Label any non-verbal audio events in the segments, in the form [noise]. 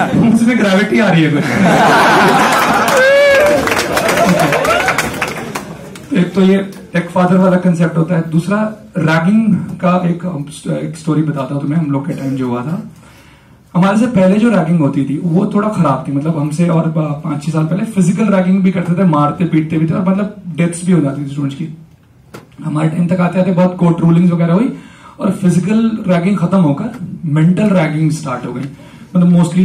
उसमें ग्रेविटी आ रही है कुछ एक तो ये टेक फादर वाला कंसेप्ट होता है। दूसरा रैगिंग का एक, एक स्टोरी बताता हूँ तुम्हें हम लोग के टाइम जो हुआ था। हमारे से पहले जो रैगिंग होती थी वो थोड़ा खराब थी। मतलब हमसे और पाँच छह साल पहले फ़िज़िकल रैगिंग भी करते थे मारते पीटते भी थे और मतलब डेथ्स भी हो जाती थी स्टूडेंट्स की। हमारे टाइम तक आते आते बहुत कोर्ट रूलिंग्स वगैरह हुई और फ़िज़िकल रैगिंग खत्म होकर मेंटल रैगिंग स्टार्ट हो गई। मतलब मोस्टली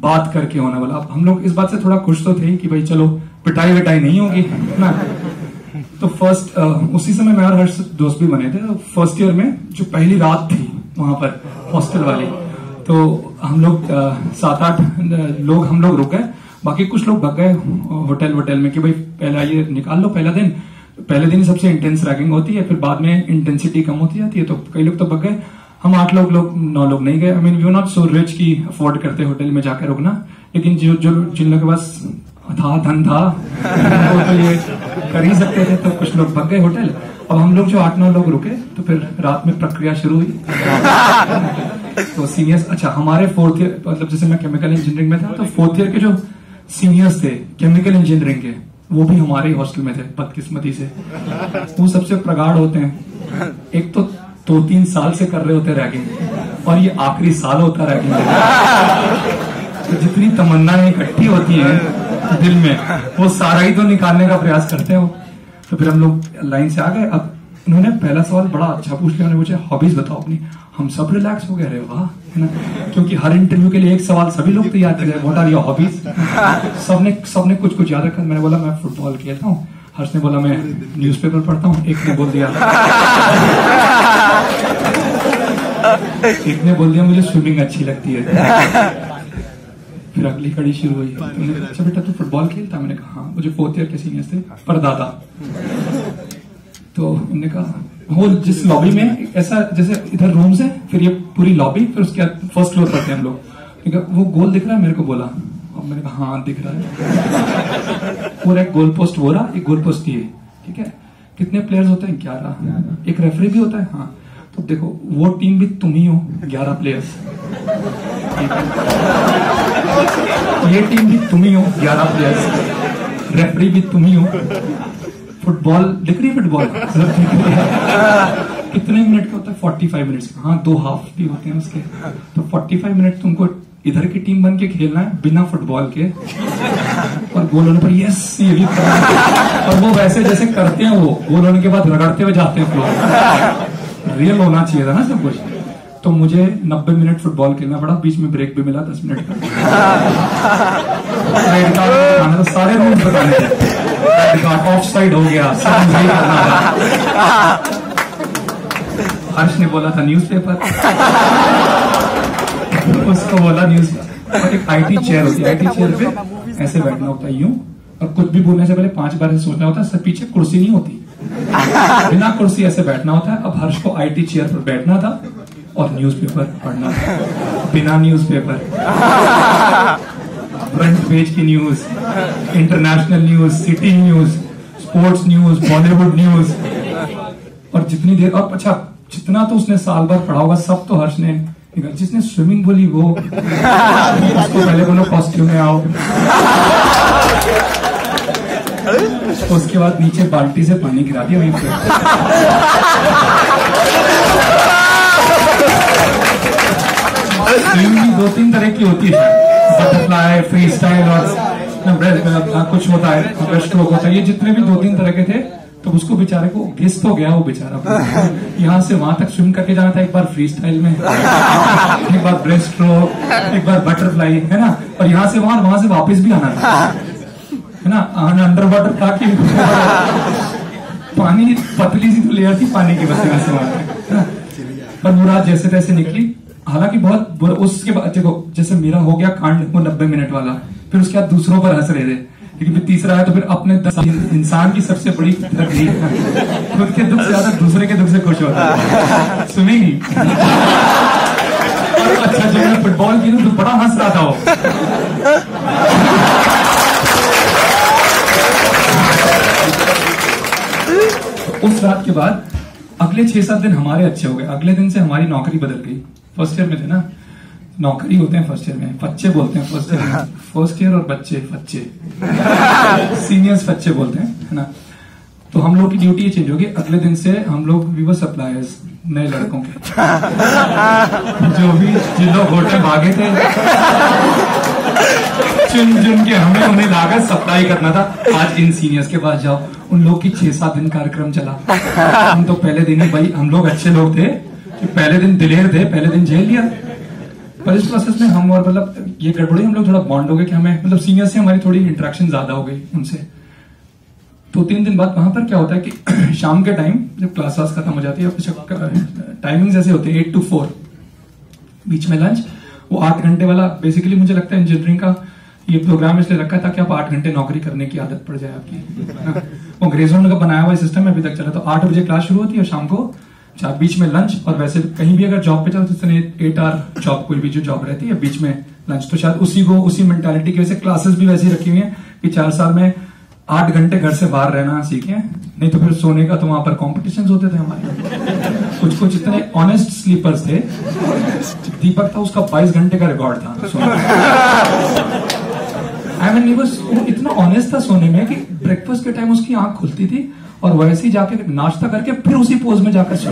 बात करके होने वाला। अब हम लोग इस बात से थोड़ा खुश तो थे कि भाई चलो, पिटाई विटाई नहीं होगी ना? तो फ़र्स्ट उसी समय मैं और हर्ष दोस्त भी बने थे। तो फ़र्स्ट ईयर में जो पहली रात थी वहाँ पर हॉस्टल वाली। तो हम लोग सात आठ लोग हम लोग रुक बाकी कुछ लोग भग गए होटल वोटल में कि भाई पहला ये निकाल लो पहला दिन। पहले दिन सबसे इंटेंस रैगिंग होती है, फिर बाद में इंटेंसिटी कम होती जाती है तो कई लोग तो भग गए। हम आठ लोग लोग नौ लोग नहीं गए। I mean we not so rich की अफोर्ड करते होटल में जाकर रुकना। लेकिन जो जो जिन लोगों के पास था धन था वो तो ये कर ही सकते थे तो कुछ लोग भग गए होटल अब हम लोग जो आठ नौ लोग रुके तो फिर रात में प्रक्रिया शुरू हुई। [laughs] तो सीनियर्स अच्छा हमारे फोर्थ ईयर मतलब जैसे मैं केमिकल इंजीनियरिंग में था तो फोर्थ ईयर के जो सीनियर्स थे केमिकल इंजीनियरिंग के वो भी हमारे हॉस्टल में थे बदकिस्मती से। वो सबसे प्रगाढ़ होते हैं। एक तो दो तीन साल से कर रहे होते रैगिंग। और ये आखिरी साल होता रैगिंग। तो जितनी तमन्नाएँ इकट्ठी होती हैं, दिल में, वो सारा ही तो निकालने का प्रयास करते हो तो फिर हम लोग लाइन से आ गए। अब उन्होंने पहला सवाल बड़ा अच्छा पूछ लिया। उन्होंने पूछा हॉबीज बताओ अपनी। हम सब रिलैक्स हो गए। रहे वाह, है ना? क्योंकि हर इंटरव्यू के लिए एक सवाल सभी लोग तैयार कर रहे व्हाट आर योर हॉबीज सबने सबने कुछ कुछ याद रखा। मैंने बोला, मैं फुटबॉल खेलता हूँ। हर्ष ने बोला, मैं न्यूज़पेपर पढ़ता हूँ। एक ने बोल दिया। एक ने बोल दिया मुझे स्विमिंग अच्छी लगती है? [laughs] फिर अगली कड़ी शुरू हुई। तो अच्छा बेटा तू फुटबॉल खेलता? मैंने कहा हाँ मुझे फोर्थ ईयर के सीनियर्स थे पर दादा। तो उन्होंने कहा वो जिस लॉबी में ऐसा जैसे इधर रूम्स है फिर ये पूरी लॉबी फिर उसके बाद फ़र्स्ट फ्लोर पर थे हम लोग। वो गोल दिख रहा है? मेरे को बोला। और मैंने कहा हाँ दिख रहा है। [laughs] पूरा एक गोल पोस्ट रहा एक गोल पोस्ट ये ठीक है? कितने प्लेयर्स होते हैं? ग्यारह। एक रेफरी भी होता है? हाँ। तो देखो, वो टीम भी तुम ही हो, ग्यारह प्लेयर्स ये टीम भी तुम ही हो, ग्यारह प्लेयर्स रेफरी भी तुम ही हो. फुटबॉल दिख रही फुटबॉल कितने मिनट का होता है? फोर्टी फाइव मिनट्स हाँ दो हाफ़ भी होते हैं उसके. तो फोर्टी फाइव मिनट तुमको इधर की टीम बन के खेलना है, बिना फुटबॉल के. और गोल होने पर यस ये भी और वो वैसे जैसे करते हैं वो गोल होने के बाद रगड़ते हुए जाते हैं फ्लोर रियल होना चाहिए था ना सब कुछ? तो मुझे 90 मिनट फुटबॉल खेलना पड़ा बीच में ब्रेक भी मिला 10 मिनट का। सारे रूल्स बताने ऑफ़ साइड हो गया हर्ष ने बोला था न्यूज़पेपर उसको बोला न्यूज़ और एक आईटी चेयर होती है आईटी चेयर पे ऐसे बैठना होता है यूँ। और कुछ भी बोलने से पहले पाँच बार ऐसे सोचना होता है सब पीछे कुर्सी नहीं होती। बिना कुर्सी ऐसे बैठना होता है। अब हर्ष को आईटी चेयर पर बैठना था और न्यूज़पेपर पढ़ना था। बिना न्यूज़पेपर फ्रंट पेज की news international news city news sports news Bollywood news और जितनी देर, अब अच्छा जितना तो उसने साल भर पढ़ा होगा, सब तो हर्ष ने जिसने स्विमिंग बोली वो। उसको पहले बोलो कॉस्ट्यूम में आओ। [laughs] उसके बाद नीचे बाल्टी से पानी गिरा दिया वहीं पे। दो तीन तरह की होती है। बटरफ्लाई फ्री स्टाइल और कुछ होता है स्ट्रोक होता है। ये जितने भी दो तीन तरह के थे तो उसको बेचारे को घिस तो गया वो बेचारा। यहाँ से वहाँ तक स्विम करके जाना था, एक बार फ्री स्टाइल में, एक बार ब्रेस्ट स्ट्रोक एक बार बटरफ्लाई है ना? और यहाँ से वहाँ वहाँ से वापस भी आना था। है ना? अंडर वाटर था कि। पानी, पतली सी तो लेयर थी पानी की बस से वहाँ पर रात जैसे तैसे निकली। हालाँकि बहुत उसके बाद, देखो, जैसे मेरा हो गया कांड, वो नब्बे मिनट वाला, फिर उसके बाद दूसरों पर हंस रहे थे। लेकिन फिर तीसरा है तो फिर अपने इंसान की सबसे बड़ी तकलीफ़ खुद के दुख से ज़्यादा दूसरे के दुख से खुश होता है सुनेंगी? अच्छा जब मैं फुटबॉल की तो बड़ा हंस रहा था वो। उस रात के बाद अगले छह सात दिन हमारे अच्छे हो गए। अगले दिन से हमारी नौकरी बदल गई। फ़र्स्ट ईयर में थे ना? नौकरी होते हैं फ़र्स्ट ईयर में। बच्चे बोलते हैं फ़र्स्ट ईयर में। फ़र्स्ट ईयर और बच्चे बच्चे। [laughs] सीनियर्स बच्चे बोलते हैं है ना? तो हम लोग की ड्यूटी चेंज होगी अगले दिन से हम लोग वीवर सप्लायर्स नए लड़कों के। [laughs] जो भी जिन लोग होटल भागे थे। [laughs] चुन चुन के हमें उन्हें लागत सप्लाई करना था। आज इन सीनियर्स के पास जाओ। उन लोग की छह सात दिन कार्यक्रम चला। हम तो पहले दिन ही, भाई, हम लोग अच्छे लोग थे कि पहले दिन दिलेर थे, पहले दिन जेल लिया। पर इस प्रोसेस में हम और मतलब ये गड़बड़ी, हम लोग थोड़ा बॉन्ड हो गए कि हमें मतलब सीनियर से हमारी थोड़ी इंटरेक्शन ज़्यादा हो गई उनसे। तो तीन दिन बाद वहाँ पर क्या होता है कि [clears throat] शाम के टाइम जब क्लास वास खत्म हो जाती है टाइमिंग ऐसे होते हैं एट टू फोर बीच में लंच वो आठ घंटे वाला बेसिकली मुझे लगता है इंजीनियरिंग का ये प्रोग्राम इसलिए रखा था कि आप आठ घंटे नौकरी करने की आदत पड़ जाए आपकी अंग्रेज़ों का बनाया हुआ सिस्टम अभी तक चला तो आठ बजे क्लास शुरू होती है शाम को चार, बीच में लंच और वैसे कहीं भी अगर जॉब पे चलो तो एट आवर जॉब कोई भी जो जॉब रहती है, बीच में लंच तो शायद उसी को, उसी मेंटालिटी की वजह से क्लासेस भी वैसी रखी हुई है कि चार साल में आठ घंटे घर से बाहर रहना सीखे, नहीं तो फिर सोने का तो वहाँ पर कॉम्पिटिशन होते थे हमारे। कुछ कुछ इतने ऑनेस्ट स्लीपर्स थे। दीपक था, उसका बाईस घंटे का रिकॉर्ड था। आई मीन वो इतना ऑनेस्ट था सोने में कि ब्रेकफास्ट के टाइम उसकी आँख खुलती थी और वैसे ही जाके नाश्ता करके फिर उसी पोज में जाकर सो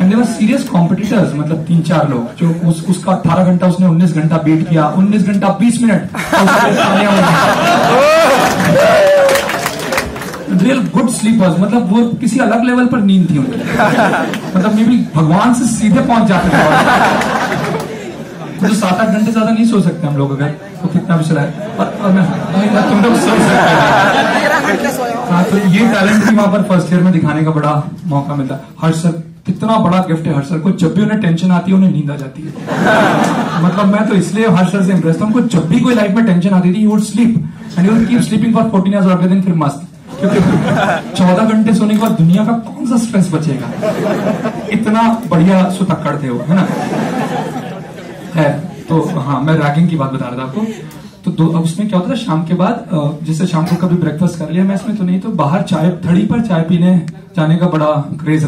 and they were serious competitors मतलब तीन चार लोग जो उस, उसका अठारह घंटा उसने उन्नीस घंटा बीट किया उन्नीस घंटा बीस मिनट रियल गुड स्लीपर्स मतलब वो किसी अलग लेवल पर नींद थी उनकी। मतलब मे भी भगवान से सीधे पहुँच जाते थे। तो सात आठ घंटे ज़्यादा नहीं सो सकते हम लोग अगर तो कितना भी चलाए। और, और मैं तुम लोग सो सकते हाँ। तो ये टैलेंट भी वहाँ पर फ़र्स्ट ईयर में दिखाने का बड़ा मौका मिलता। हर सर कितना बड़ा गिफ्ट है हर सर को। जब भी उन्हें टेंशन आती है उन्हें नींद आ जाती है। मतलब मैं तो इसलिए हर सर से इम्प्रेस था उनको जब भी कोई लाइफ में टेंशन आती थी would sleep and keep sleeping for fourteen hours अगले दिन फिर मस्त। क्योंकि चौदह घंटे सोने के बाद दुनिया का कौन सा स्ट्रेस बचेगा? इतना बढ़िया सुतक्कड़ थे वो है ना? है तो हाँ मैं रैगिंग की बात बता रहा था आपको। तो दो, अब उसमें क्या होता था, शाम के बाद जैसे शाम को कभी ब्रेकफास्ट कर लिया मैं इसमें तो नहीं तो बाहर चाय, थड़ी पर चाय पीने जाने का बड़ा क्रेज